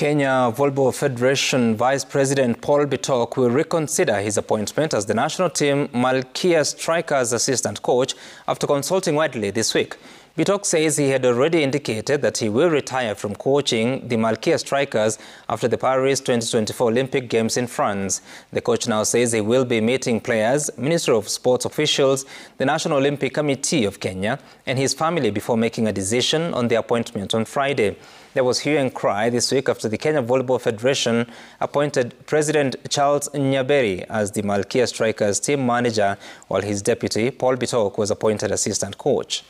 Kenya Volleyball Federation Vice President Paul Bitok will reconsider his appointment as the national team Malkia Strikers assistant coach after consulting widely this week. Bitok says he had already indicated that he will retire from coaching the Malkia Strikers after the Paris 2024 Olympic Games in France. The coach now says he will be meeting players, Minister of Sports officials, the National Olympic Committee of Kenya, and his family before making a decision on the appointment on Friday. There was hue and cry this week after the Kenya Volleyball Federation appointed President Charles Nyaberi as the Malkia Strikers team manager, while his deputy, Paul Bitok, was appointed assistant coach.